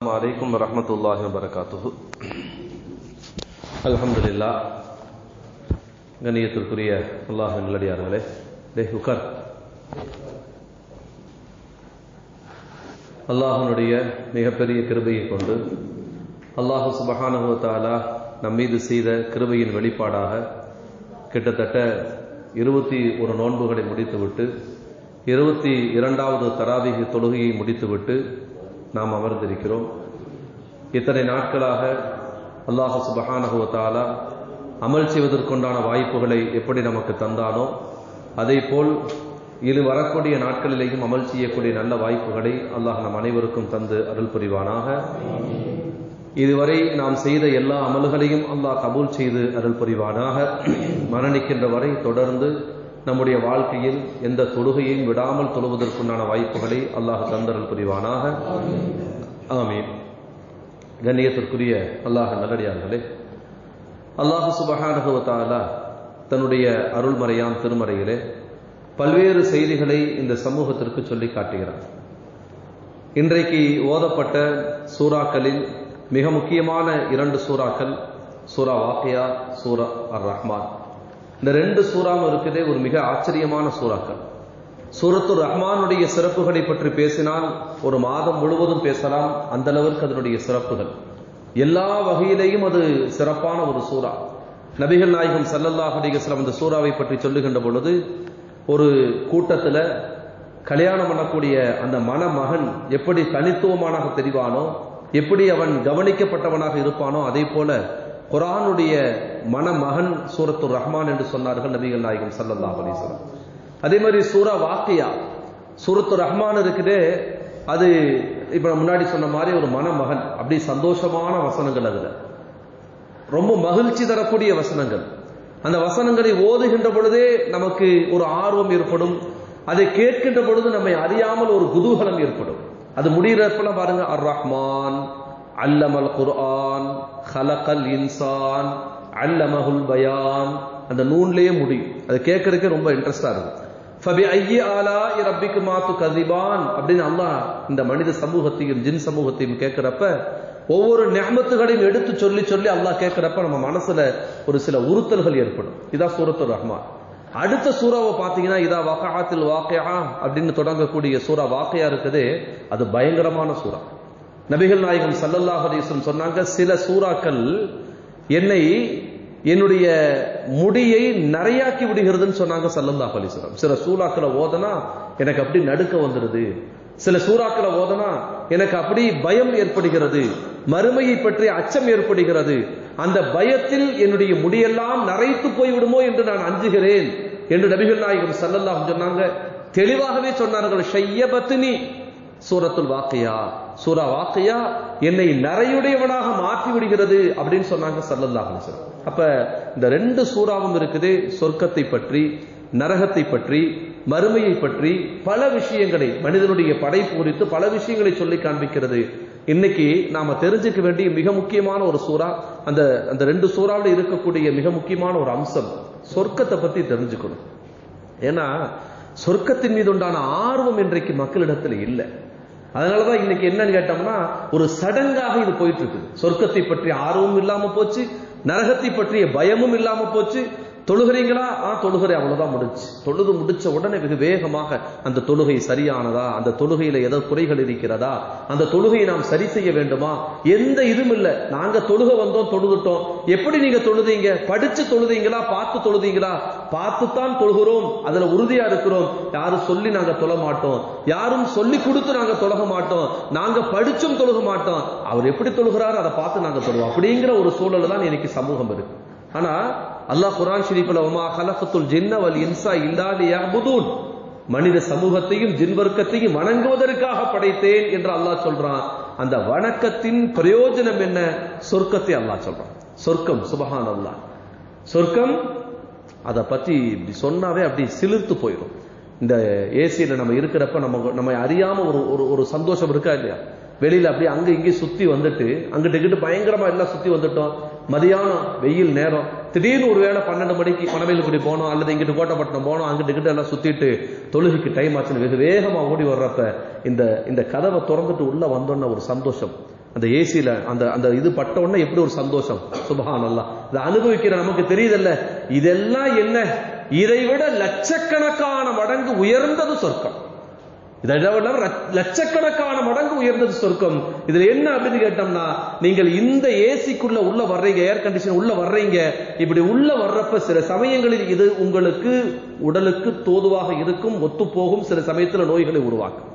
السلام عليكم ورحمة الله وبركاته الحمد لله கண்ணியத்திற்குரிய அல்லாஹ் நல்லடியார்களே டே உட்கார் அல்லாஹனுடைய மிகப்பெரிய கிருபையை கொண்டு அல்லாஹு சுபஹானஹு தஆலா நம் மீது செய்த கிருபையின் வெளிப்பாடாக கிட்டத்தட்ட இருபத்தி ஒரு நோன்புகளை முடித்துவிட்டு இருபத்தி இரண்டாவது தராவிகி தொழுகையை முடித்துவிட்டு நாம் அமர்ந்திருக்கிறோம். இத்தனை நாட்களாக அல்லாஹ் சுபஹானகுவத்தாலா அமல் செய்வதற்குண்டான வாய்ப்புகளை எப்படி நமக்கு தந்தானோ அதே போல் இது வரக்கூடிய நாட்களிலேயும் அமல் செய்யக்கூடிய நல்ல வாய்ப்புகளை அல்லாஹ் நம் அனைவருக்கும் தந்து அருள் புரிவானாக. இதுவரை நாம் செய்த எல்லா அமல்களையும் அல்லாஹ் கபூல் செய்து அருள் புரிவானாக. மரணிக்கின்ற வரை தொடர்ந்து நம்முடைய வாழ்க்கையில் எந்த தொழுகையும் விடாமல் தொழுவதற்குண்டான வாய்ப்புகளை அல்லாஹ் தந்தரல் புரிவானாக. ஆமீன். கண்ணியத்திற்குரிய அல்லாஹ் நல்லடியார்களே அல்லாஹ் சுபஹானகுவத்தாலா தன்னுடைய அருள்மறையாம் திருமறையிலே பல்வேறு செய்திகளை இந்த சமூகத்திற்கு சொல்லி காட்டுகிறார். இன்றைக்கு ஓதப்பட்ட சூறாக்களில் மிக முக்கியமான இரண்டு சூறாக்கள் சூரா வாக்கியா சூரா அர் ரஹ்மான் இந்த ரெண்டு சூறாவும் இருக்கிறதே ஒரு மிக ஆச்சரியமான சூறாக்கள். சூரத்து ரஹ்மானுடைய சிறப்புகளை பற்றி பேசினால் ஒரு மாதம் முழுவதும் பேசலாம். அந்த அளவிற்கு அதனுடைய சிறப்புகள். எல்லா வகையிலேயும் அது சிறப்பான ஒரு சூறா. நபிகள் நாயகம் சல்லல்லாஹ் அலிகஸ்லாம் அந்த சூறாவை பற்றி சொல்லுகின்ற பொழுது ஒரு கூட்டத்தில் கல்யாணம் பண்ணக்கூடிய அந்த மணமகன் எப்படி தனித்துவமானாக தெரிவானோ எப்படி அவன் கவனிக்கப்பட்டவனாக இருப்பானோ அதே போல குரானுடைய மணமகன் சூரத்து ரஹ்மான் என்று சொன்னார்கள் நபிகள் நாயகம் சல்லல்லா அலிஸ்லாம் அதே மாதிரி சூரா வாக்கியா சூரத்து ரஹ்மான் இருக்குது. அது இப்ப முன்னாடி சொன்ன மாதிரி ஒரு மணமகன். அப்படி சந்தோஷமான வசனங்கள் அதுல. ரொம்ப மகிழ்ச்சி தரக்கூடிய வசனங்கள். அந்த வசனங்களை ஓதுகின்ற பொழுதே நமக்கு ஒரு ஆர்வம் ஏற்படும். அதை கேட்கின்ற பொழுது நம்மை அறியாமல் ஒரு குதூகலம் ஏற்படும். அது முடிகிறப்பெல்லாம் பாருங்க அர் ரஹ்மான் அல்லமல் குர்ஆன் ஹலக்கல் இன்சான் அல்லமஹுல் பயான் அந்த நூன்லயே முடியும். அது கேட்கறதுக்கே ரொம்ப இன்ட்ரெஸ்டா இருக்கும். ஃபபி ஐய ஆலா ரப்பிக்கு மாத்து கதிபான் அப்படின்னு அல்லாஹ் இந்த மனித சமூகத்தையும் ஜின் சமூகத்தையும் கேட்கிறப்ப ஒவ்வொரு ஞாபத்துகளையும் எடுத்து சொல்லி சொல்லி அல்லாஹ் கேட்கிறப்ப நம்ம மனசுல ஒரு சில உறுத்தல்கள் ஏற்படும். இதான் சூரத்து ரஹ்மான். அடுத்த சூறாவை பார்த்தீங்கன்னா இதா வகாத்தில் வாக்கையா அப்படின்னு தொடங்கக்கூடிய சூறா வாக்கையா இருக்குது. அது பயங்கரமான சூறா. நபிகள் நாயகம் சல்லல்லாஹ் அலிஸ்லம் சொன்னாங்க சில சூறாக்கள் என்னை என்னுடைய முடியை நிறையாக்கி விடுகிறதுன்னு சொன்னாங்க சல்லல்லாஹ் அலிஸ்லாம் சில சூறாக்களை ஓதனா எனக்கு அப்படி நடுக்க வந்துடுது. சில சூறாக்களை ஓதனா எனக்கு அப்படி பயம் ஏற்படுகிறது. மறுமையை பற்றி அச்சம் ஏற்படுகிறது. அந்த பயத்தில் என்னுடைய முடியெல்லாம் நரைத்து போய்விடுமோ என்று நான் அஞ்சுகிறேன் என்று நபிகள் நாயகம் சல்லல்லாஹ் சொன்னாங்க. தெளிவாகவே சொன்னார்கள் ஷையபத்தினி சூரத்துல் வாக்கையா. சூரா வாக்கையா என்னை நரையுடையவனாக மாற்றி விடுகிறது அப்படின்னு சொன்னாங்க சல்லல்லாஹ் அப்ப இந்த ரெண்டு சூறாவும் இருக்குது. சொர்க்கத்தை பற்றி நரகத்தை பற்றி மறுமையை பற்றி பல விஷயங்களை மனிதனுடைய படைப்பு குறித்து பல விஷயங்களை சொல்லி காண்பிக்கிறது. இன்னைக்கு நாம தெரிஞ்சுக்க வேண்டிய மிக முக்கியமான ஒரு சூறா அந்த அந்த ரெண்டு சூறாவில் இருக்கக்கூடிய மிக முக்கியமான ஒரு அம்சம் சொர்க்கத்தை பத்தி தெரிஞ்சுக்கணும். ஏன்னா சொர்க்கத்தின் மீது உண்டான ஆர்வம் இன்றைக்கு மக்களிடத்துல இல்லை. அதனாலதான் இன்னைக்கு என்னன்னு கேட்டோம்னா ஒரு சடங்காக இது போயிட்டு இருக்கு சொர்க்கத்தை பற்றி ஆர்வம் இல்லாம போச்சு நரகத்தை பற்றிய பயமும் இல்லாம போச்சு தொழுகிறீங்களா? ஆ தொழுகிறேன். அவ்வளவுதான் முடிச்சு தொழுது முடிச்ச உடனே வெகு வேகமாக அந்த தொழுகை சரியானதா? அந்த தொழுகையில ஏதோ குறைகள் இருக்கிறதா? அந்த தொழுகையை நாம் சரி செய்ய வேண்டுமா? எந்த இதுவும் இல்லை. நாங்க தொழுக வந்தோம் தொழுதுட்டோம். எப்படி நீங்க தொழுதீங்க? படிச்சு தொழுதீங்களா? பார்த்து தொழுதீங்களா? பார்த்துத்தான் தொழுகிறோம். அதுல உறுதியா இருக்கிறோம். யாரும் சொல்லி நாங்க தொழ மாட்டோம். யாரும் சொல்லி கொடுத்து நாங்க தொழக மாட்டோம். நாங்க படிச்சும் தொழுக மாட்டோம். அவர் எப்படி தொழுகிறாரோ அதை பார்த்து நாங்க தொழுவோம். அப்படிங்கிற ஒரு சூழல் தான் இன்னைக்கு சமூகம் இருக்கு. ஆனா அல்லாஹ் குரான் ஷரீஃப்ல வமா ஹலஃபத்துல் ஜின்ன வல் இன்சா இல்லா லியஅபுதூன். மனித சமூகத்தையும் ஜின்வர்க்கத்தையும் வணங்குவதற்காக படைத்தேன் என்று அல்லாஹ் சொல்றான். அந்த வணக்கத்தின் பிரயோஜனம் என்ன? சொர்க்கத்தை அல்லாஹ் சொல்றான். சொர்க்கம் சுபஹான் அல்லாஹ் சொர்க்கம் அதை பத்தி இப்படி சொன்னாவே அப்படி சிலிர்த்து போயிடும். இந்த ஏசியில நம்ம இருக்கிறப்ப நம்ம நம்ம அறியாம ஒரு ஒரு ஒரு சந்தோஷம் இருக்கா இல்லையா? வெளியில அப்படியே அங்க இங்கே சுத்தி வந்துட்டு அங்கிட்டு இங்கிட்டு பயங்கரமா எல்லாம் சுத்தி வந்துட்டோம். மதியானம் வெயில் நேரம். திடீர்னு ஒரு வேளை பன்னெண்டு மணிக்கு பனவேலுக்குடி போனோம் அல்லது இங்கிட்டு கோட்டப்பட்டினம் போனோம் அங்கிட்டு கிட்ட எல்லாம் சுத்திட்டு தொழுகைக்கு டைம் ஆச்சுன்னு வெகு வேகமாக ஓடி வர்றப்ப இந்த இந்த கதவை திறந்துட்டு உள்ள வந்தோன்ன ஒரு சந்தோஷம். அந்த ஏசியில அந்த அந்த இது பட்ட உடனே எப்படி ஒரு சந்தோஷம்? சுபா அல்லா இதை அனுபவிக்கிற நமக்கு தெரியுதல்ல. இதெல்லாம் என்ன? இதை விட லட்சக்கணக்கான மடங்கு உயர்ந்தது சொர்க்கம். இதெல்லாம் லட்சக்கணக்கான மடங்கு உயர்ந்தது சொர்க்கம். இதுல என்ன அப்படின்னு கேட்டோம்னா நீங்கள் இந்த ஏசிக்குள்ள உள்ள வர்றீங்க ஏர் கண்டிஷன் உள்ள வர்றீங்க. இப்படி உள்ள வர்றப்ப சில சமயங்களில் இது உங்களுக்கு உடலுக்கு தோதுவாக இருக்கும் ஒத்து போகும் சில சமயத்துல நோய்களை உருவாக்கும்.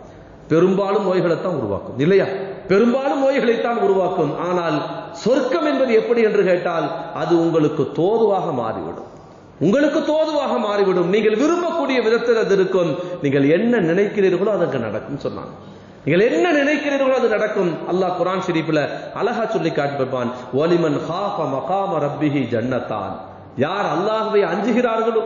பெரும்பாலும் நோய்களை தான் உருவாக்கும் இல்லையா? பெரும்பாலும் நோய்களைத்தான் உருவாக்கும். ஆனால் சொர்க்கம் என்பது எப்படி என்று கேட்டால் அது உங்களுக்கு தோதுவாக மாறிவிடும். உங்களுக்கு தோதுவாக மாறிவிடும். நீங்கள் விரும்பக்கூடிய விதத்தில் அது இருக்கும். நீங்கள் என்ன நினைக்கிறீர்களோ அதற்கு நடக்கும் சொன்னாங்க நீங்கள் என்ன நினைக்கிறீர்களோ அது நடக்கும். அல்லாஹ் குரான் ஷெரீஃப்ல அழகா சொல்லி காட்டிப்பான் ஒலிமன் ஹாஃப மகாம ரப்பிஹி ஜன்னத்தான். யார் அல்லாஹுவை அஞ்சுகிறார்களோ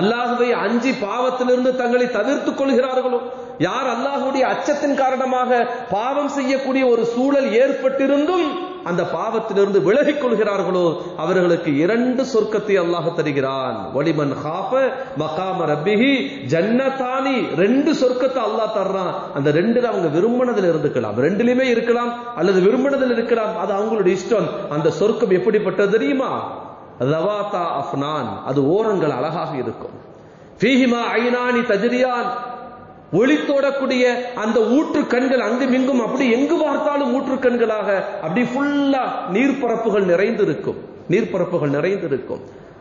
அல்லாஹுவை அஞ்சி பாவத்திலிருந்து தங்களை தவிர்த்துக் கொள்கிறார்களோ யார் அல்லாஹுடைய அச்சத்தின் காரணமாக பாவம் செய்யக்கூடிய ஒரு சூழல் ஏற்பட்டிருந்தும் அந்த பாவத்திலிருந்து விலகிக் கொள்கிறார்களோ அவர்களுக்கு இரண்டு சொர்க்கத்தை அல்லாஹ் தருகிறான். ஒளிமன் ஹாஃப மகாம ரப்பிஹி ஜன்னதானி ரெண்டு சொர்க்கத்தை அல்லாஹ் தர்றான். அந்த ரெண்டுல அவங்க விரும்பினதுல இருந்துக்கலாம். ரெண்டுலயுமே இருக்கலாம் அல்லது விரும்பினதுல இருக்கலாம். அது அவங்களுடைய இஷ்டம். அந்த சொர்க்கம் எப்படிப்பட்டது தெரியுமா? ரவாத்தா அஃப்னான். அது ஓரங்கள் அழகாக இருக்கும். ஃபீஹிமா ஐனானி தஜரியான். ஒளித்தோடக்கூடிய அந்த ஊற்று கண்கள் அங்கும் இங்கும் அப்படி எங்கு பார்த்தாலும் ஊற்று கண்களாக அப்படி ஃபுல்லா நீர்ப்பரப்புகள் நிறைந்திருக்கும். நீர்ப்பரப்புகள் நிறைந்திருக்கும்.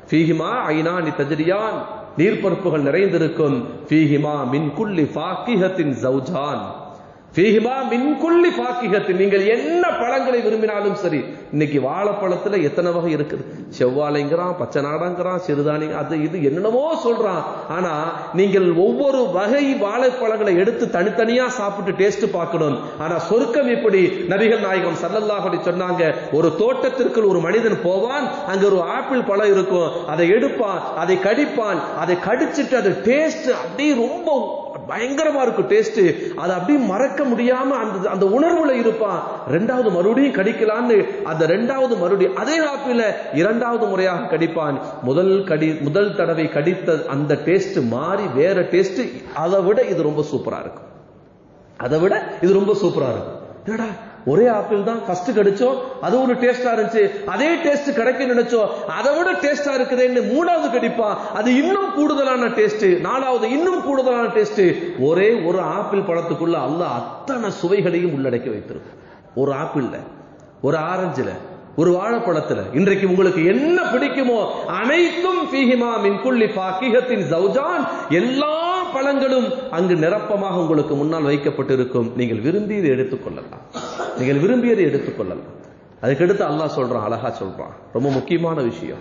ஃபீஹிமா ஐனானி தஜரியான். நீர்ப்பரப்புகள் நிறைந்திருக்கும். ஃபீஹிமா மின்குல்லி ஃபாக்கிஹத்தின் ஜௌஜான் ஃபீஹிமா மின்குல்லி ஃபாக்கிஹத்தின். நீங்கள் என்ன பழங்களை விரும்பினாலும் சரி இன்னைக்கு வாழைப்பழத்துல எத்தனை வகை இருக்குது? செவ்வாழைங்கிறான் பச்சை நாடாங்கிறான் சிறுதானி அது இது என்னென்னவோ சொல்றான். ஆனா நீங்கள் ஒவ்வொரு வகை வாழைப்பழங்களை எடுத்து தனித்தனியா சாப்பிட்டு டேஸ்ட் பார்க்கணும். ஆனா சொர்க்கம் இப்படி நபிகள் நாயகம் சல்லல்லாஹ் அப்படி சொன்னாங்க ஒரு தோட்டத்திற்குள் ஒரு மனிதன் போவான் அங்க ஒரு ஆப்பிள் பழம் இருக்கும் அதை எடுப்பான் அதை கடிப்பான் அதை கடிச்சிட்டு அது டேஸ்ட் அப்படியே ரொம்ப பயங்கரமா இருக்கும் டேஸ்ட் அதை அப்படியே மறக்க முடியாம அந்த அந்த உணர்வுல இருப்பான். ரெண்டாவது மறுபடியும் கடிக்கலான்னு அந்த ரெண்டாவது மறுபடியும் அதே ஆப்பிள இரண்டாவது முறையாக கடிப்பான். முதல் கடி முதல் தடவை கடித்த அந்த டேஸ்ட் மாறி வேற டேஸ்ட் அதை விட இது ரொம்ப சூப்பரா இருக்கும். அதை விட இது ரொம்ப சூப்பரா இருக்கும். என்னடா ஒரே ஆப்பிள் தான் ஃபர்ஸ்ட் கடிச்சோம் அது ஒரு டேஸ்டா இருந்துச்சு. அதே டேஸ்ட் கிடைக்க நினைச்சோம் அதை விட டேஸ்டா இருக்குதுன்னு மூணாவது கடிப்பா அது இன்னும் கூடுதலான டேஸ்ட் நாலாவது இன்னும் கூடுதலான டேஸ்ட் ஒரே ஒரு ஆப்பிள் பழத்துக்குள்ள அல்லாஹ் அத்தனை சுவைகளையும் உள்ளடக்கி வைத்திருக்கும் ஒரு ஆப்பிள்ல ஒரு ஆரஞ்சுல ஒரு வாழைப்பழத்துல இன்றைக்கு உங்களுக்கு என்ன பிடிக்குமோ அனைத்தும் ஃபீஹிமா மின் பாக்கிகத்தின் ஃபாக்கிஹத்தின் எல்லா பழங்களும் அங்கு நிரப்பமாக உங்களுக்கு முன்னால் வைக்கப்பட்டிருக்கும். நீங்கள் விரும்பியதை எடுத்துக்கொள்ளலாம் நீங்கள் விரும்பியதை எடுத்துக்கொள்ளலாம் அதுக்கடுத்து அல்லாஹ் சொல்றான் அழகா சொல்றான். ரொம்ப முக்கியமான விஷயம்.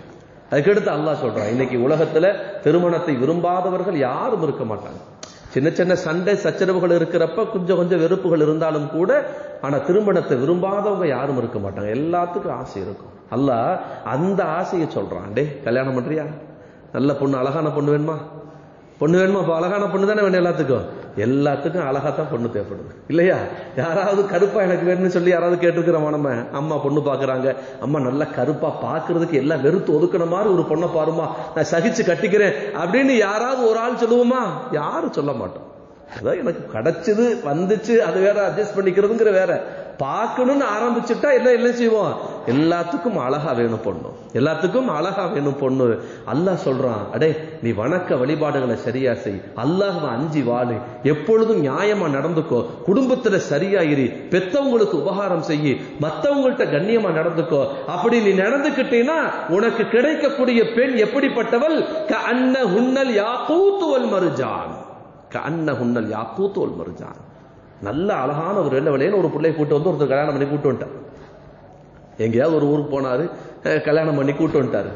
அதுக்கடுத்து அல்லாஹ் சொல்றான் இன்னைக்கு உலகத்துல திருமணத்தை விரும்பாதவர்கள் யாரும் இருக்க மாட்டாங்க. சின்ன சின்ன சண்டை சச்சரவுகள் இருக்கிறப்ப கொஞ்சம் கொஞ்சம் வெறுப்புகள் இருந்தாலும் கூட ஆனா திருமணத்தை விரும்பாதவங்க யாரும் இருக்க மாட்டாங்க. எல்லாத்துக்கும் ஆசை இருக்கும். அல்ல அந்த ஆசையை சொல்றான். டே கல்யாணம் பண்றியா? நல்ல பொண்ணு அழகான பொண்ணு வேணுமா? பொண்ணு வேணுமா? அப்ப அழகான பொண்ணு தானே வேணும் எல்லாத்துக்கும். எல்லாத்துக்கும் அழகா தான் பொண்ணு தேவைப்படுது. இல்லையா? யாராவது கருப்பா எனக்கு வேணும்னு சொல்லி யாராவது கேட்டிருக்கிறோமா நம்ம? அம்மா பொண்ணு பார்க்குறாங்க. அம்மா நல்லா கருப்பாக பார்க்கறதுக்கு எல்லாம் வெறுத்து ஒதுக்கின மாதிரி ஒரு பொண்ணை பாருமா நான் சகிச்சு கட்டிக்கிறேன் அப்படின்னு யாராவது ஒரு ஆள் சொல்லுவோமா? யாரும் சொல்ல மாட்டோம். அதான் எனக்கு கிடைச்சது வந்துச்சு அது வேற அட்ஜஸ்ட் பண்ணிக்கிறதுங்கிற வேற. பார்க்கணும்னு ஆரம்பிச்சுட்டா எல்லாம் என்ன செய்வோம்? எல்லாத்துக்கும் அழகா வேணும் பொண்ணு. எல்லாத்துக்கும் அழகா வேணும் பொண்ணு. அல்லாஹ் சொல்றான் அடே நீ வணக்க வழிபாடுகளை சரியா செய். அல்லாஹ் அஞ்சி வாழு. எப்பொழுதும் நியாயமா நடந்துக்கோ. குடும்பத்துல சரியா இரு பெத்தவங்களுக்கு உபகாரம் செய்யி. மத்தவங்கள்ட்ட கண்ணியமா நடந்துக்கோ. அப்படி நீ நடந்துக்கிட்டீன்னா உனக்கு கிடைக்கக்கூடிய பெண் எப்படிப்பட்டவள்? க அன்ன உன்னல் யாக்கூத்துவல் மருஜான். க அன்ன உன்னல் யாக்கூத்துவல் மருஜான். நல்ல அழகான ஒரு வெள்ள வெளியேன்னு ஒரு பிள்ளைய கூட்டு வந்து ஒருத்தர் கல்யாணம் பண்ணி கூட்டு வந்துட்டார். எங்கேயாவது ஒரு ஊருக்கு போனாரு கல்யாணம் பண்ணி கூட்டு வந்துட்டாரு.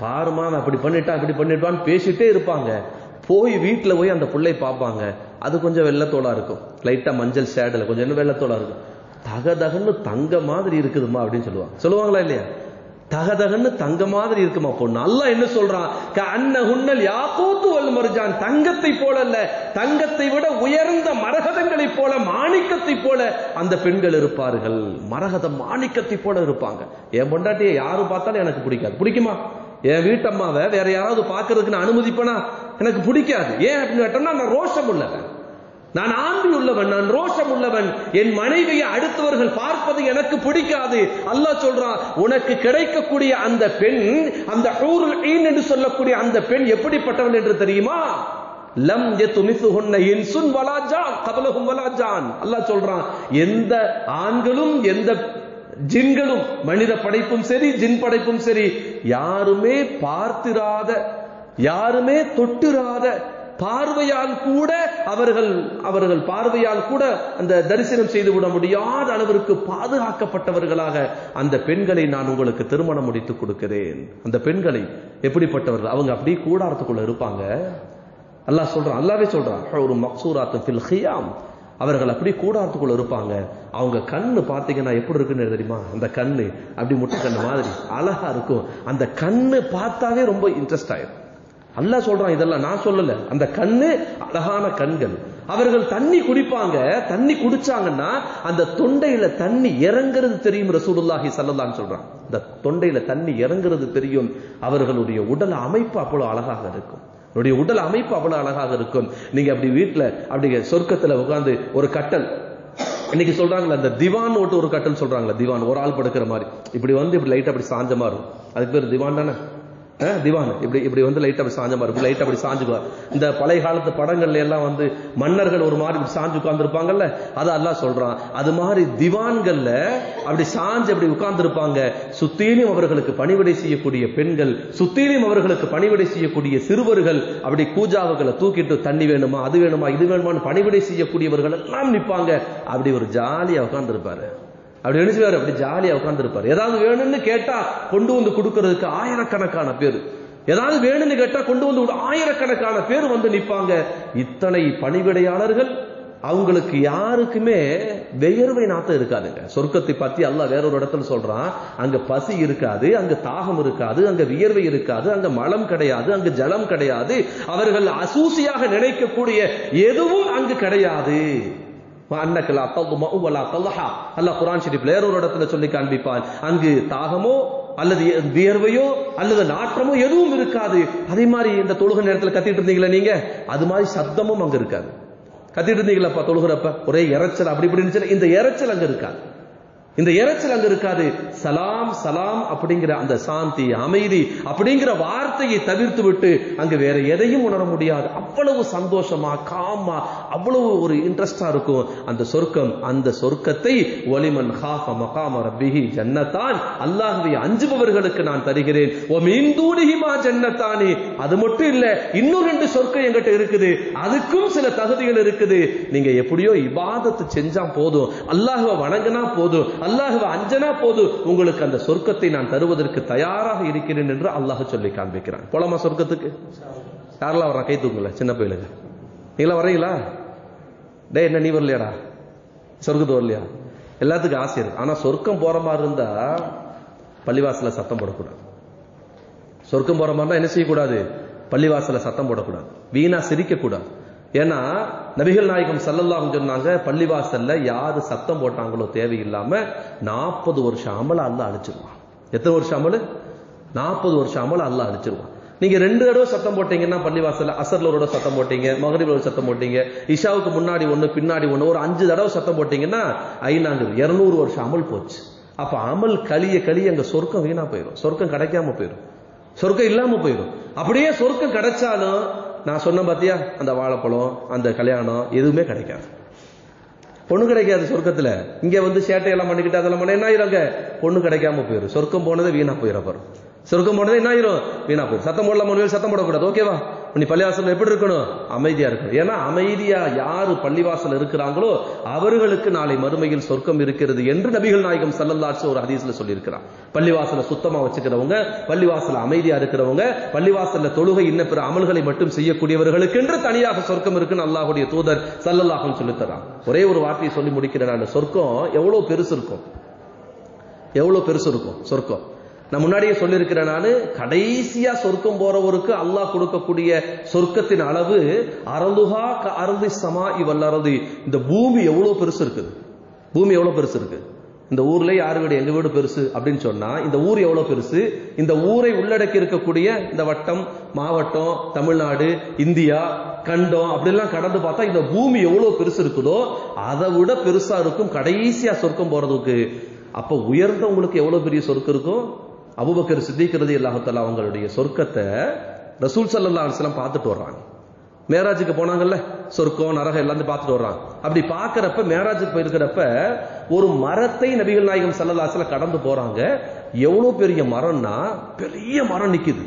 பாருமா நான் அப்படி பண்ணிட்டான் அப்படி பண்ணிட்டான்னு பேசிட்டே இருப்பாங்க. போய் வீட்டில் போய் அந்த பிள்ளை பார்ப்பாங்க. அது கொஞ்சம் வெள்ளத்தோடா இருக்கும். லைட்டா மஞ்சள் சேடலை கொஞ்சம் இன்னும் வெள்ளத்தோடா இருக்கும். தகதகன்னு தங்க மாதிரி இருக்குதுமா அப்படின்னு சொல்லுவாங்க. சொல்லுவாங்களா இல்லையா? தகதகன்னு தங்க மாதிரி இருக்குமா பொண்ணு? அல்லா என்ன சொல்றான்? அன்ன உன்னல் யாக்கூத்து வல் மருஜான். தங்கத்தை போல அல்ல தங்கத்தை விட உயர்ந்த மரகதங்களை போல மாணிக்கத்தை போல அந்த பெண்கள் இருப்பார்கள். மரகதம் மாணிக்கத்தை போல இருப்பாங்க. என் பொண்டாட்டியை யாரு பார்த்தாலும் எனக்கு பிடிக்காது. பிடிக்குமா? என் வீட்டம்மாவை வேற யாராவது பாக்குறதுக்கு நான் அனுமதிப்பேனா? எனக்கு பிடிக்காது. ஏன் அப்படின்னு கேட்டோம்னா நான் ரோஷம் உள்ளவன். நான் ஆண்மை உள்ளவன் நான் ரோஷம் உள்ளவன் என் மனைவியை அடுத்தவர்கள் பார்ப்பது எனக்கு பிடிக்காது. அல்லாஹ் சொல்றான் உனக்கு கிடைக்கக்கூடிய அந்த பெண் அந்த ஹூருல் ஈன் என்று சொல்லக்கூடிய அந்த பெண் எப்படிப்பட்டவன் என்று தெரியுமா? லம் யதுமிசுஹுன்ன இன்சுன் வலா ஜான் கபலஹும் அல்லாஹ் சொல்றான் எந்த ஆண்களும் எந்த ஜின்களும் மனித படைப்பும் சரி ஜின் படைப்பும் சரி யாருமே பார்த்திராத யாருமே தொட்டுராத பார்வையால் கூட அவர்கள் அவர்கள் பார்வையால் கூட அந்த தரிசனம் செய்து விட முடியாத அளவிற்கு பாதுகாக்கப்பட்டவர்களாக அந்த பெண்களை நான் உங்களுக்கு திருமணம் முடித்து கொடுக்கிறேன். அந்த பெண்களை எப்படிப்பட்டவர்கள்? அவங்க அப்படியே கூடாரத்துக்குள்ள இருப்பாங்க. அல்லாஹ் சொல்றான் அல்லாவே சொல்றான் ஒரு மக்சூராத்து ஃபில் ஹியாம். அவர்கள் அப்படி கூடாரத்துக்குள்ள இருப்பாங்க. அவங்க கண்ணு பார்த்தீங்கன்னா எப்படி இருக்குன்னு தெரியுமா? அந்த கண்ணு அப்படி முட்டை கண்ணு மாதிரி அழகா இருக்கும். அந்த கண்ணு பார்த்தாவே ரொம்ப இன்ட்ரெஸ்ட் ஆயிடும் அல்ல சொல்றான் இதெல்லாம் நான் சொல்லல. அந்த கண்ணு அழகான கண்கள். அவர்கள் தண்ணி குடிப்பாங்க தண்ணி குடிச்சாங்கன்னா அந்த தொண்டையில தண்ணி இறங்குறது தெரியும் ரசூலுல்லாஹி சல்லல்லான்னு சொல்றான். இந்த தொண்டையில தண்ணி இறங்குறது தெரியும். அவர்களுடைய உடல் அமைப்பு அவ்வளவு அழகாக இருக்கும். உடைய உடல் அமைப்பு அவ்வளவு அழகாக இருக்கும். நீங்க அப்படி வீட்டுல அப்படி சொர்க்கத்துல உட்கார்ந்து ஒரு கட்டல். இன்னைக்கு சொல்றாங்களா அந்த திவான் ஓட்டு ஒரு கட்டல் சொல்றாங்களா திவான். ஒரு ஆள் படுக்கிற மாதிரி. இப்படி வந்து இப்படி லைட் அப்படி சாஞ்ச மாறும் அதுக்கு பேர் திவான் தானே? திவான். இப்படி இப்படி வந்து லைட் அப்படி சாஞ்ச மாதிரி லைட் அப்படி சாஞ்சுக்குவார் இந்த பழைய காலத்து படங்கள்ல எல்லாம் வந்து மன்னர்கள் ஒரு மாதிரி இப்படி சாஞ்சு உட்கார்ந்துருப்பாங்கல்ல அதை எல்லாம் சொல்றான். அது மாதிரி திவான்கள்ல அப்படி சாஞ்சு அப்படி உட்கார்ந்துருப்பாங்க. சுத்திலும் அவர்களுக்கு பணிவிடை செய்யக்கூடிய பெண்கள் சுத்திலும் அவர்களுக்கு பணிவிடை செய்யக்கூடிய சிறுவர்கள் அப்படி கூஜாவுகளை தூக்கிட்டு தண்ணி வேணுமா அது வேணுமா இது வேணுமான்னு பணிவிடை செய்யக்கூடியவர்கள் எல்லாம் நிப்பாங்க. அப்படி ஒரு ஜாலியா உட்கார்ந்துருப்பாரு. அப்படி நினைச்சுவாரு அப்படி ஜாலியா உட்கார்ந்துருப்பாரு. ஏதாவது வேணும்னு கேட்டா கொண்டு வந்து கொடுக்கறதுக்கு ஆயிரக்கணக்கான பேர். ஏதாவது வேணும்னு கேட்டா கொண்டு வந்து ஆயிரக்கணக்கான பேர் வந்து நிப்பாங்க. இத்தனை பணிவிடையாளர்கள் அவங்களுக்கு யாருக்குமே வியர்வை நாத்தம் இருக்காதுங்க. சொர்க்கத்தை பத்தி அல்ல வேற ஒரு இடத்துல சொல்றான். அங்க பசி இருக்காது அங்க தாகம் இருக்காது அங்க வியர்வை இருக்காது அங்க மலம் கிடையாது அங்க ஜலம் கிடையாது. அவர்கள் அசூசியாக நினைக்கக்கூடிய எதுவும் அங்கு கிடையாது. அன்னக்கலா லா ததுமஉ வலா அல்லாஹ் குர்ஆன் ஷரீஃப்ல வேற ஒரு இடத்துல சொல்லி காண்பிப்பான். அங்கு தாகமோ அல்லது வியர்வையோ அல்லது நாற்றமோ எதுவும் இருக்காது. அதே மாதிரி இந்த தொழுகை நேரத்தில் கத்திட்டு இருந்தீங்களா நீங்க? அது மாதிரி சத்தமும் அங்க இருக்காது. கத்திட்டு இருந்தீங்களப்பா தொழுகிறப்ப? ஒரே இறைச்சல் அப்படி இப்படி இருந்துச்சுன்னா இந்த இறைச்சல் அங்க இருக்காது. இந்த இறைச்சல் அங்க இருக்காது. சலாம் சலாம் அப்படிங்கிற அந்த சாந்தி அமைதி அப்படிங்கிற வார்த்தையை தவிர்த்து விட்டு அங்க வேற எதையும் உணர முடியாது. அவ்வளவு சந்தோஷமா காமா அவ்வளவு ஒரு இன்ட்ரெஸ்டா இருக்கும். அந்த சொர்க்கம் அந்த சொர்க்கத்தை ஒலிமன் ஹாஃப மகாம ரப்பிஹி ஜன்னத்தான் அஞ்சுபவர்களுக்கு நான் தருகிறேன். ஓ மீந்தூனிஹிமா ஜன்னத்தானி அது மட்டும் இல்ல இன்னும் ரெண்டு சொர்க்கம் என்கிட்ட இருக்குது. அதுக்கும் சில தகுதிகள் இருக்குது. நீங்க எப்படியோ இபாதத்து செஞ்சா போதும். அல்லாஹ்வை வணங்கினா போதும். அல்லாஹ்வை அஞ்சனா போதும். உங்களுக்கு அந்த சொர்க்கத்தை நான் தருவதற்கு தயாராக இருக்கிறேன் என்று அல்லாஹ் சொல்லி காண்பிக்கிறான். போலாமா சொர்க்கத்துக்கு? யாரெல்லாம் வர்றான் கை தூங்கல சின்ன பையலுங்க நீங்களாம் வர்றீங்களா? டேய் என்ன நீ வரலையாடா? சொர்க்கத்து வரலையா? எல்லாத்துக்கும் ஆசை இருக்கு. ஆனா சொர்க்கம் போற மாதிரி இருந்தா பள்ளிவாசல சத்தம் போடக்கூடாது. சொர்க்கம் போற மாதிரினா என்ன செய்யக்கூடாது? பள்ளிவாசல சத்தம் போடக்கூடாது. வீணா சிரிக்க கூடாது ஏன்னா நபிகள் நாயகம் சல்லல்லாம் சொன்னாங்க பள்ளிவாசல்ல யாரு சத்தம் போட்டாங்களோ தேவையில்லாம நாற்பது வருஷம் அமல அல்ல அழிச்சிருவான். எத்தனை வருஷம் அமல்? நாற்பது வருஷம் அமல அல்ல அழிச்சிருவான். நீங்க ரெண்டு தடவை சத்தம் போட்டீங்கன்னா பள்ளிவாசல்ல அசர்ல ஒரு தடவை சத்தம் போட்டீங்க மகரிபில் ஒரு சத்தம் போட்டீங்க இஷாவுக்கு முன்னாடி ஒண்ணு பின்னாடி ஒண்ணு ஒரு அஞ்சு தடவை சத்தம் போட்டீங்கன்னா ஐநாங்க இருநூறு வருஷம் அமல் போச்சு. அப்ப அமல் கலிய கலிய அங்க சொர்க்கம் வீணா போயிடும் சொர்க்கம் கிடைக்காம போயிடும் சொர்க்கம் இல்லாம போயிடும் அப்படியே சொர்க்கம் கிடைச்சாலும் நான் சொன்ன பாத்தியா? அந்த வாழைப்பழம் அந்த கல்யாணம் எதுவுமே கிடைக்காது. பொண்ணு கிடைக்காது சொர்க்கத்துல. இங்க வந்து சேட்டையெல்லாம் பண்ணிக்கிட்டு அதெல்லாம் பண்ண என்ன ஆயிருங்க பொண்ணு கிடைக்காம போயிடும் சொர்க்கம் போனது வீணா போயிட போறோம். சொர்க்கம் போனது என்ன ஆயிரும்? வீணா போயிடும் சத்தம் போடலாம் சத்தம் போடக்கூடாது. ஓகேவா? நீ பள்ளிவாசல் எப்படி இருக்கணும்? அமைதியா இருக்கணும். ஏன்னா அமைதியா யாரு பள்ளிவாசல் இருக்கிறாங்களோ அவர்களுக்கு நாளை மறுமையில் சொர்க்கம் இருக்கிறது என்று நபிகள் நாயகம் சல்லல்லாச்சு ஒரு ஹதீஸ்ல சொல்லியிருக்கிறான். பள்ளிவாசலை சுத்தமா வச்சுக்கிறவங்க பள்ளிவாசல அமைதியா இருக்கிறவங்க பள்ளிவாசல்ல தொழுகை இன்ன பிற அமல்களை மட்டும் செய்யக்கூடியவர்களுக்கு என்று தனியாக சொர்க்கம் இருக்குன்னு அல்லாஹுடைய தூதர் சல்லல்லாஹும் சொல்லித்தரான். ஒரே ஒரு வார்த்தையை சொல்லி முடிக்கிறேன் அந்த சொர்க்கம் எவ்வளவு பெருசு இருக்கும்? எவ்வளவு பெருசு இருக்கும்? சொர்க்கம். நான் முன்னாடியே சொல்லியிருக்கிறேன் நான் கடைசியா சொர்க்கம் போறவருக்கு அல்லாஹ் கொடுக்கக்கூடிய சொர்க்கத்தின் அளவு அரந்துஹா க அருந்தி சமா இவல்லறதி இந்த பூமி எவ்வளவு பெருசு இருக்குது? பூமி எவ்வளவு பெருசு இருக்கு? இந்த ஊர்ல யார் வீடு? எங்க வீடு பெருசு அப்படின்னு சொன்னா இந்த ஊர் எவ்வளவு பெருசு? இந்த ஊரை உள்ளடக்கி இருக்கக்கூடிய இந்த வட்டம் மாவட்டம் தமிழ்நாடு இந்தியா கண்டம் அப்படிலாம் கடந்து பார்த்தா இந்த பூமி எவ்வளவு பெருசு இருக்குதோ அதை விட பெருசா இருக்கும் கடைசியா சொர்க்கம் போறதுக்கு. அப்ப உயர்ந்தவங்களுக்கு எவ்வளவு பெரிய சொர்க்கம் இருக்கும்? அபுபக்கர் சித்திக்கிறது இல்லாஹத்தால அவங்களுடைய சொர்க்கத்தை ரசூல் சல்லா அலிஸ்லாம் பார்த்துட்டு வர்றாங்க. மேராஜுக்கு போனாங்கல்ல சொர்க்கம் நரகம் எல்லாத்தையும் பார்த்துட்டு வர்றாங்க. அப்படி பார்க்கறப்ப மேராஜுக்கு போயிருக்கிறப்ப ஒரு மரத்தை நபிகள் நாயகம் சல்லல்லாஸ்ல கடந்து போறாங்க. எவ்வளவு பெரிய மரம்னா பெரிய மரம் நிக்குது.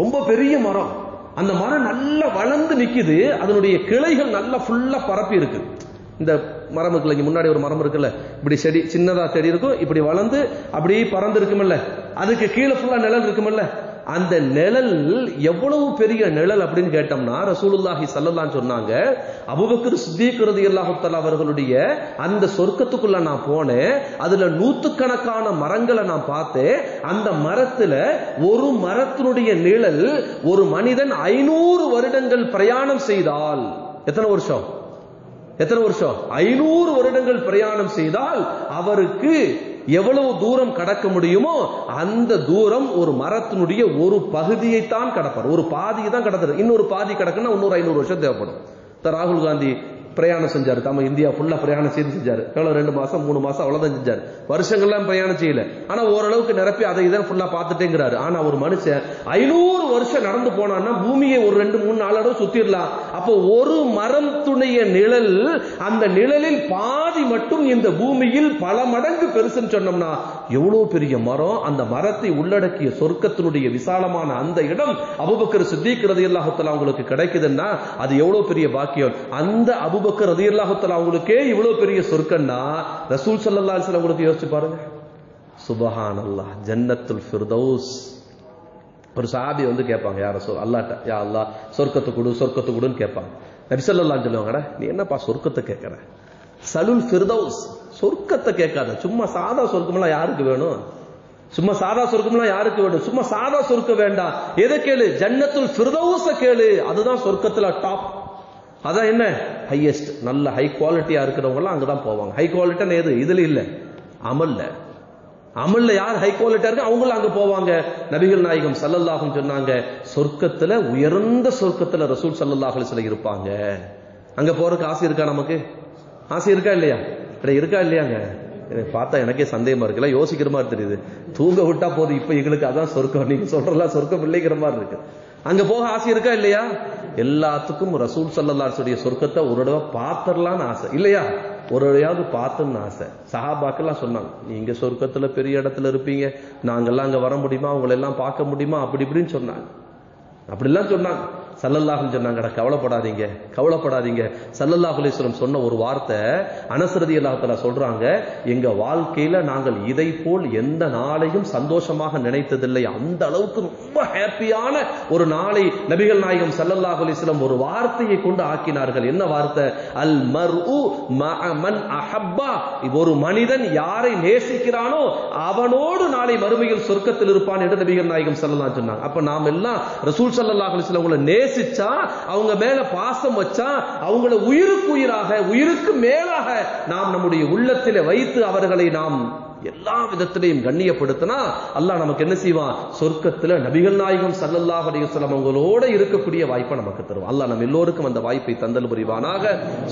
ரொம்ப பெரிய மரம். அந்த மரம் நல்லா வளர்ந்து நிக்குது. அதனுடைய கிளைகள் நல்லா ஃபுல்லா பரப்பி இருக்கு. இந்த மரம் இருக்குல்ல இங்கே முன்னாடி ஒரு மரம் இருக்குல்ல இப்படி செடி சின்னதா செடி இருக்கும் இப்படி வளர்ந்து அப்படியே பறந்து இருக்குமில்ல. அதுக்கு கீழே ஃபுல்லா நிழல் இருக்குமல்ல? அந்த நிழல் எவ்வளவு பெரிய நிழல் அப்படின்னு கேட்டோம்னா ரசூலுல்லாஹி சல்லல்லான்னு சொன்னாங்க அபுபக்கர் சித்திக்கிறது ரலியல்லாஹு அவர்களுடைய அந்த சொர்க்கத்துக்குள்ள நான் போனேன் அதுல நூத்துக்கணக்கான மரங்களை நான் பார்த்தேன் அந்த மரத்துல ஒரு மரத்தினுடைய நிழல் ஒரு மனிதன் ஐநூறு வருடங்கள் பிரயாணம் செய்தால் எத்தனை வருஷம்? எத்தனை வருஷம்? ஐநூறு வருடங்கள் பிரயாணம் செய்தால் அவருக்கு எவ்வளவு தூரம் கடக்க முடியுமோ அந்த தூரம் ஒரு மரத்தினுடைய ஒரு பகுதியை தான் கடப்பார். ஒரு பாதியை தான் கடத்துறது இன்னொரு பாதி கடக்குன்னா இன்னொரு ஐநூறு வருஷம் தேவைப்படும். த ராகுல் காந்தி பிரயாணம் செஞ்சாரு. தம்ம இந்தியா ஃபுல்லா பிரயாணம் செய்து செஞ்சாரு. எவ்வளவு? ரெண்டு மாசம் மூணு மாசம் அவ்வளவுதான் செஞ்சாரு. வருஷங்கள்லாம் பிரயாணம் செய்யல. ஆனா ஓரளவுக்கு நிரப்பி அதை இதை ஃபுல்லா பார்த்துட்டேங்கிறாரு. ஆனா ஒரு மனுஷன் ஐநூறு வருஷம் நடந்து போனான்னா பூமியை ஒரு ரெண்டு மூணு நாளோட சுற்றிடலாம் சுத்திடலாம். அப்போ ஒரு மரம் துணைய நிழல் அந்த நிழலில் பாதி மட்டும் இந்த பூமியில் பல மடங்கு பெருசுன்னு சொன்னோம்னா எவ்வளவு பெரிய மரம்? அந்த மரத்தை உள்ளடக்கிய சொர்க்கத்தினுடைய விசாலமான அந்த இடம் அபுபக்கர் சித்திக்கிறது எல்லாத்தலா அவங்களுக்கு கிடைக்குதுன்னா அது எவ்வளவு பெரிய பாக்கியம்? அந்த அபுபக்கர் ரதி அல்லாஹத்தலா அவங்களுக்கே இவ்வளவு பெரிய சொர்க்கம்னா ரசூல் சல்லா அலிஸ்லாம் உங்களுக்கு யோசிச்சு பாருங்க. சுபஹான் அல்லாஹ் ஜன்னத்துல் ஃபிர்தௌஸ். ஒரு சாபி வந்து கேட்பாங்க யார சொல் அல்லாட்ட யா அல்லா சொர்க்கத்தை கொடு சொர்க்கத்தை கொடுன்னு கேட்பாங்க. நபிசல்லாம் சொல்லுவாங்கடா நீ என்னப்பா சொர்க்கத்தை கேட்கற? சலுல் ஃபிர்தௌஸ் சொர்க்கத்தை கேட்காத சும்மா சாதா சொர்க்கமெல்லாம் யாருக்கு வேணும்? சும்மா சாதா சொர்க்கம்லாம் யாருக்கு வேணும்? சும்மா சாதா சொர்க்கம் வேண்டாம். எதை கேளு? ஜன்னத்துல் ஃபிர்தௌஸ கேளு. அதுதான் சொர்க்கத்துல டாப் அதான் என்ன? ஹையஸ்ட் நல்ல ஹை குவாலிட்டியா இருக்கிறவங்க எல்லாம் அங்கதான் போவாங்க. ஹை குவாலிட்டின்னு எது? இதுல இல்ல. அமல்ல. அமல்ல யார் ஹை குவாலிட்டியா இருக்கு அவங்களும் அங்க போவாங்க. நபிகள் நாயகம் சல்லல்லாஹும் சொன்னாங்க சொர்க்கத்துல உயர்ந்த சொர்க்கத்துல ரசூல் சல்லல்லாஹ் சில இருப்பாங்க. அங்க போறதுக்கு ஆசை இருக்கா நமக்கு? ஆசை இருக்கா இல்லையா? இருக்கா இல்லையாங்க? பார்த்தா எனக்கே சந்தேகமா இருக்குல்ல யோசிக்கிற மாதிரி தெரியுது. தூங்க விட்டா போதும் இப்ப எங்களுக்கு அதான் சொர்க்கம். நீங்க சொல்றலாம் சொர்க்கம் இல்லைங்கிற மாதிரி இருக்கு. அங்க போக ஆசை இருக்கா இல்லையா? எல்லாத்துக்கும் ரசூல் சல்லல்லாசுடைய சொர்க்கத்தை ஒரு தடவை பார்த்தரலான்னு ஆசை. இல்லையா? ஒருவரையாவது பார்த்தோம்னு ஆசை. சஹாபாக்கெல்லாம் சொன்னாங்க நீங்க சொர்க்கத்துல பெரிய இடத்துல இருப்பீங்க. நாங்கெல்லாம் அங்க வர முடியுமா? அவங்களெல்லாம் பார்க்க முடியுமா? அப்படி இப்படின்னு சொன்னாங்க. அப்படிலாம் சொன்னாங்க. சல்லல்லாஹும் சொன்னாங்கடா கவலைப்படாதீங்க கவலைப்படாதீங்க. சல்லல்லாஹுலேஸ்வரம் சொன்ன ஒரு வார்த்தை அனசரதி அல்லாஹலா சொல்றாங்க எங்க வாழ்க்கையில நாங்கள் இதை போல் எந்த நாளையும் சந்தோஷமாக நினைத்ததில்லை. அந்த அளவுக்கு ரொம்ப ஹாப்பியான ஒரு நாளை நபிகள் நாயகம் சல்லல்லாஹு அலிஸ்லம் ஒரு வார்த்தையை கொண்டு ஆக்கினார்கள். என்ன வார்த்தை? அல் மர் மன் அஹப்பா. ஒரு மனிதன் யாரை நேசிக்கிறானோ அவனோடு நாளை மறுமையில் சொர்க்கத்தில் இருப்பான் என்று நபிகள் நாயகம் சல்லல்லா சொன்னாங்க. அப்ப நாம் எல்லாம் ரசூல் சல்லல்லாஹு அலிஸ்லம் உங்களை நேசிச்சா அவங்க மேல பாசம் வச்சா அவங்கள உயிருக்கு உயிராக உயிருக்கு மேலாக நாம் நம்முடைய உள்ளத்திலே வைத்து அவர்களை நாம் எல்லா விதத்திலையும் கண்ணியப்படுத்தினா அல்லாஹ் நமக்கு என்ன செய்வான்? சொர்க்கத்துல நபிகள் நாயகம் சல்லல்லாஹ் அலையுஸ்லாம் அவங்களோட இருக்கக்கூடிய வாய்ப்பை நமக்கு தருவான். அல்லாஹ் நம்ம எல்லோருக்கும் அந்த வாய்ப்பை தந்தல் புரிவானாக.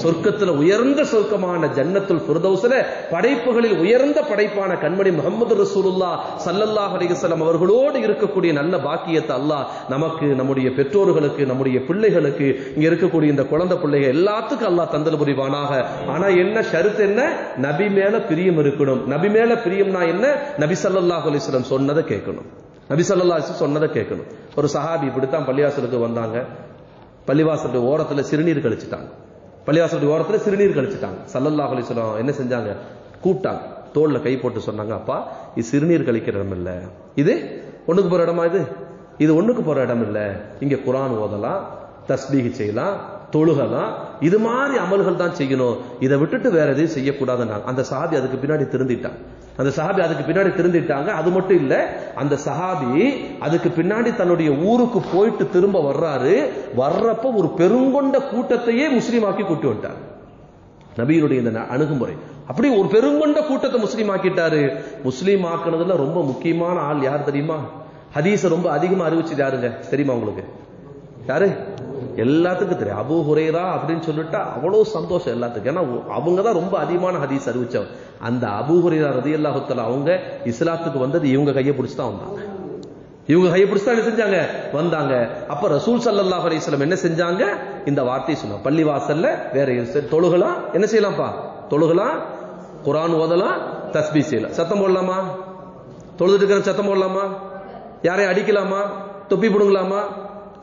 சொர்க்கத்துல உயர்ந்த சொர்க்கமான ஜன்னத்துல் ஃபிர்தௌஸ்ல படைப்புகளில் உயர்ந்த படைப்பான கண்மணி முகமது ரசூலுல்லா சல்லல்லாஹ் அலையுஸ்லாம் அவர்களோடு இருக்கக்கூடிய நல்ல பாக்கியத்தை அல்லாஹ் நமக்கு நம்முடைய பெற்றோர்களுக்கு நம்முடைய பிள்ளைகளுக்கு இங்க இருக்கக்கூடிய இந்த குழந்தை பிள்ளைகள் எல்லாத்துக்கும் அல்லாஹ் தந்தல் புரிவானாக. ஆனா என்ன ஷருத்து என்ன? நபி மேல பிரியம் இருக்கணும். நபி மேல பிரியம்னா என்ன? நபி சல்லாஹ் அலிஸ்லம் சொன்னதை கேட்கணும். நபி சல்லா அலிஸ்லம் சொன்னதை கேட்கணும். ஒரு சஹாபி இப்படித்தான் பள்ளிவாசலுக்கு வந்தாங்க. பள்ளிவாசலுடைய ஓரத்துல சிறுநீர் கழிச்சிட்டாங்க. பள்ளிவாசலுடைய ஓரத்துல சிறுநீர் கழிச்சிட்டாங்க. சல்லல்லாஹ் அலிஸ்லம் என்ன செஞ்சாங்க? கூப்பிட்டாங்க. தோல்ல கை போட்டு சொன்னாங்க அப்பா இது சிறுநீர் கழிக்கிற இடம் இல்ல. இது ஒண்ணுக்கு போற இடமா இது? இது ஒண்ணுக்கு போற இடம் இல்ல. இங்க குரான் ஓதலாம் தஸ்பீகி செய்யலாம் தொழுகலாம் இது மாதிரி அமல்கள் தான் செய்யணும். இதை விட்டுட்டு வேற எதையும் செய்யக்கூடாதுன்னா அந்த சஹாபி அதுக்கு பின்னாடி திருந்திட்டான். அந்த சஹாபி அதுக்கு பின்னாடி திருந்திட்டாங்க. அது மட்டும் இல்ல அந்த சஹாபி அதுக்கு பின்னாடி தன்னுடைய ஊருக்கு போயிட்டு திரும்ப வர்றாரு. வர்றப்ப ஒரு பெருங்கொண்ட கூட்டத்தையே முஸ்லீமாக்கி கூட்டி வந்துட்டாங்க நபியினுடைய இந்த அணுகுமுறை. அப்படி ஒரு பெருங்கொண்ட கூட்டத்தை முஸ்லீம் ஆக்கிட்டாரு முஸ்லீம் ஆக்குனதுல ரொம்ப முக்கியமான ஆள் யார் தெரியுமா? ஹதீஸ ரொம்ப அதிகமா அறிவிச்சது யாருங்க? தெரியுமா உங்களுக்கு? யாரு? எல்லாத்துக்கும் தெரியும். அபு ஹுரேரா அப்படின்னு சொல்லிட்டா அவ்வளவு சந்தோஷம் எல்லாத்துக்கும். ஏன்னா அவங்க தான் ரொம்ப அதிகமான ஹதீஸ் அறிவிச்சவங்க அந்த அபு ஹுரேரா ரதி அல்லாஹுத்தல அவங்க இஸ்லாத்துக்கு வந்தது இவங்க கையை பிடிச்சி தான் வந்தாங்க. இவங்க கையை பிடிச்சி தான் என்ன செஞ்சாங்க? வந்தாங்க. அப்ப ரசூல் சல்லல்லாஹு அலைஹி என்ன செஞ்சாங்க? இந்த வார்த்தையை சொன்னாங்க. பள்ளி வாசல்ல வேற தொழுகலாம் என்ன செய்யலாம்ப்பா? தொழுகலாம் குரான் ஓதலாம் தஸ்பீ செய்யலாம் சத்தம் போடலாமா? தொழுதுட்டு இருக்கிற சத்தம் போடலாமா? யாரையும் அடிக்கலாமா? தொப்பி பிடுங்கலாமா?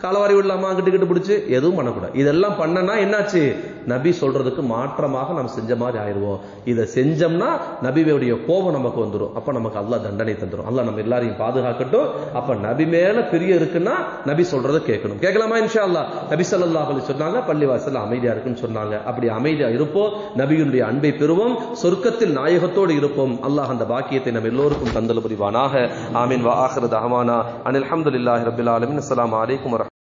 காலவாரி விடலாமா கிட்டு கிட்டு பிடிச்சு எதுவும் பண்ணக்கூடாது. இதெல்லாம் பண்ணனா என்னாச்சு? நபி சொல்றதுக்கு மாற்றமாக நம்ம செஞ்ச மாதிரி ஆயிடுவோம். இதை செஞ்சோம்னா நபியுடைய கோபம் நமக்கு வந்துடும் அப்ப நமக்கு அல்லாஹ் தண்டனை தந்துடும் அல்லா நம்ம எல்லாரையும் பாதுகாக்கட்டும். அப்ப நபி மேல பிரிய இருக்குன்னா நபி சொல்றதை கேட்கணும். கேட்கலாமா இன்ஷா அல்லாஹ் நபி ஸல்லல்லாஹு அலைஹி சொன்னாங்க பள்ளிவாசல் அமைதியா இருக்குன்னு சொன்னாங்க. அப்படி அமைதியா இருப்போம். நபியினுடைய அன்பை பெறுவோம். சொர்க்கத்தில் நாயகத்தோடு இருப்போம். அல்லாஹ் அந்த பாக்கியத்தை நம்ம எல்லோருக்கும் தந்தல் புரிவானாக. ஆமீன். வா ஆஹிரு தஹவானா. அனில் அஹமதுல்லாஹி ரபில் ஆலமின். அஸ்லாம் அலைக்கும்